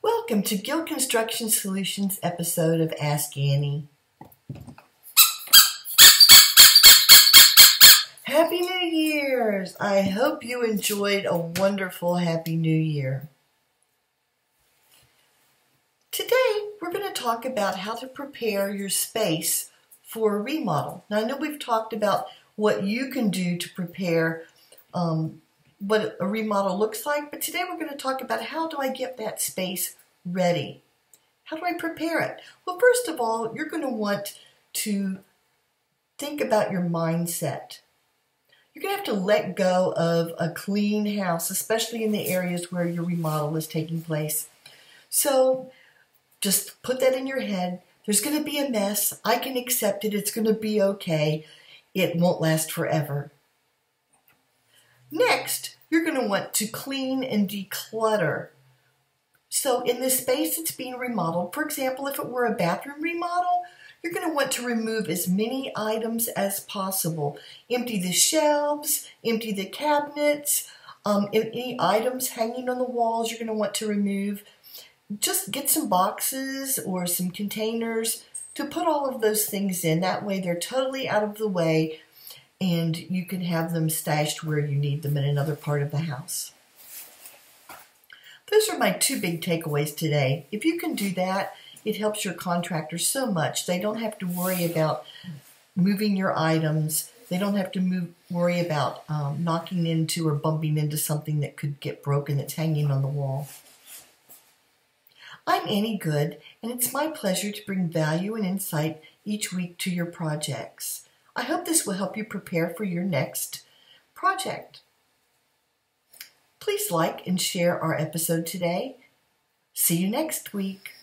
Welcome to Gill Construction Solutions episode of Ask Annie. Happy New Year's! I hope you enjoyed a wonderful Happy New Year. Today we're going to talk about how to prepare your space for a remodel. Now I know we've talked about what you can do to prepare um, what a remodel looks like, but today we're going to talk about how do I get that space ready? How do I prepare it? Well, first of all, you're going to want to think about your mindset. You're going to have to let go of a clean house, especially in the areas where your remodel is taking place. So just put that in your head. There's going to be a mess. I can accept it. It's going to be okay. It won't last forever. Next, you're going to want to clean and declutter. So in the space that's being remodeled, for example, if it were a bathroom remodel, you're going to want to remove as many items as possible. Empty the shelves, empty the cabinets, um, any items hanging on the walls you're going to want to remove. Just get some boxes or some containers to put all of those things in. That way they're totally out of the way and you can have them stashed where you need them in another part of the house. Those are my two big takeaways today. If you can do that, it helps your contractor so much. They don't have to worry about moving your items. They don't have to move, worry about um, knocking into or bumping into something that could get broken that's hanging on the wall. I'm Annie Good, and it's my pleasure to bring value and insight each week to your projects. I hope this will help you prepare for your next project. Please like and share our episode today. See you next week.